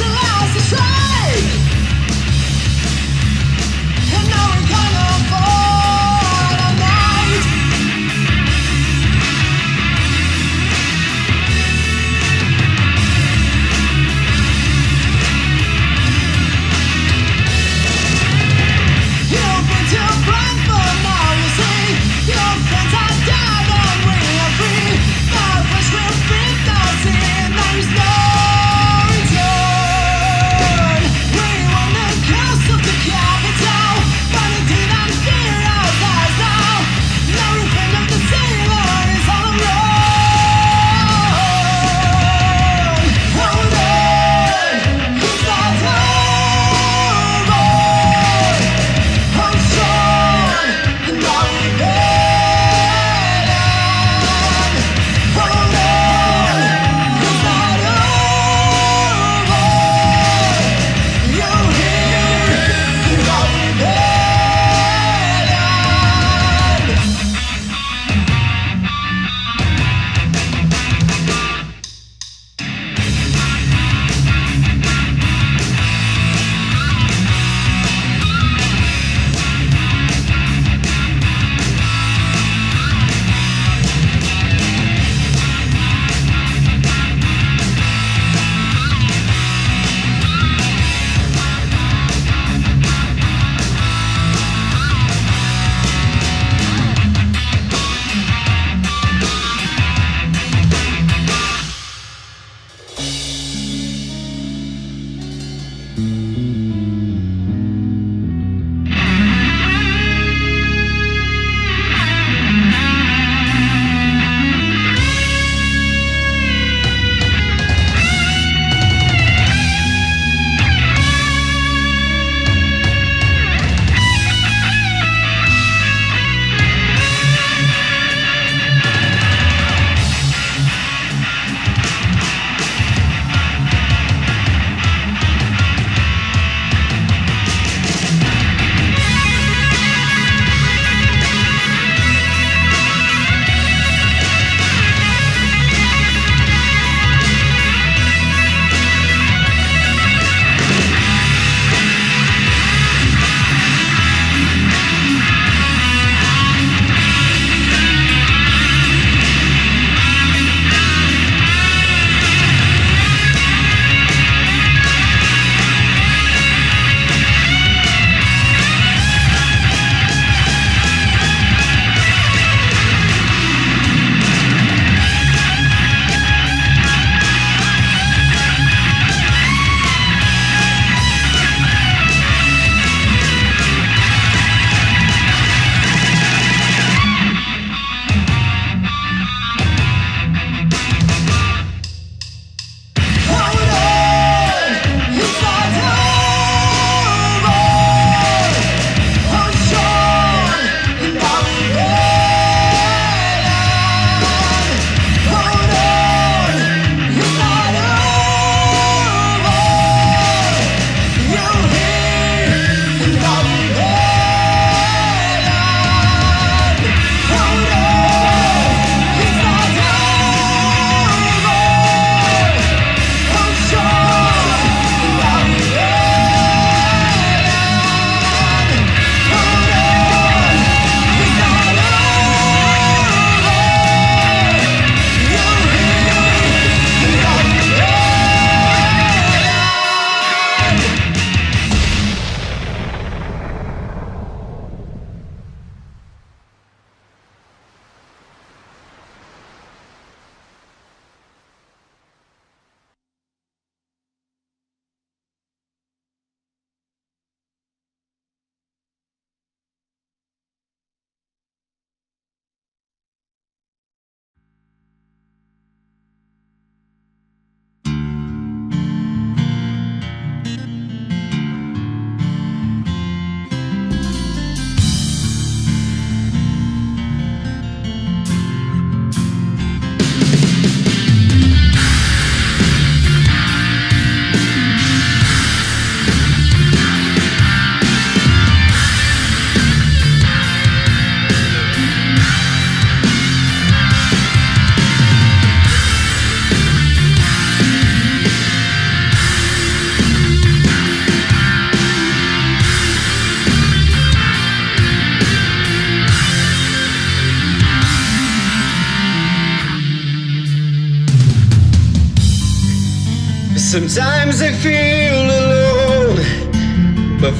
surround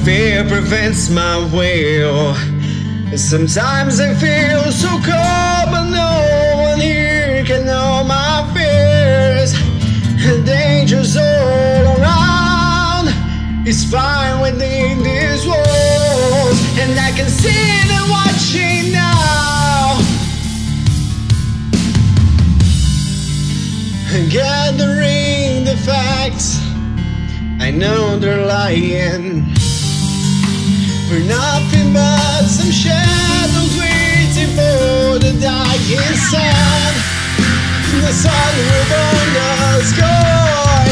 fear prevents my will. Sometimes I feel so cold, but no one here can know my fears. And Danger's all around, it's fine within these walls, and I can see them watching now. Gathering the facts, I know they're lying. We're nothing but some shadows waiting for the dying sun. The sun will burn the sky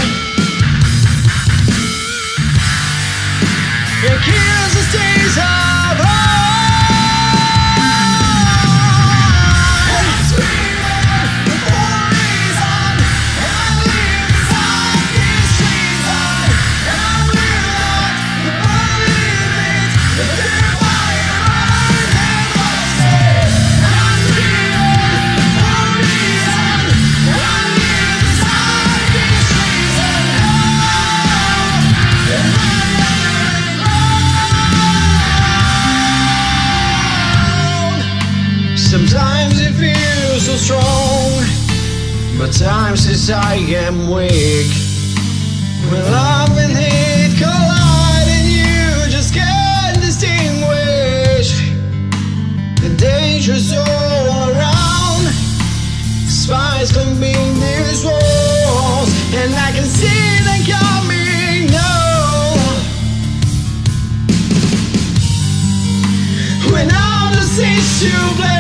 and kills the stains of times since I am weak. When love and hate collide, and you just can't distinguish the dangers all around. Spies climbing these walls, and I can see them coming now. When all the seas to blend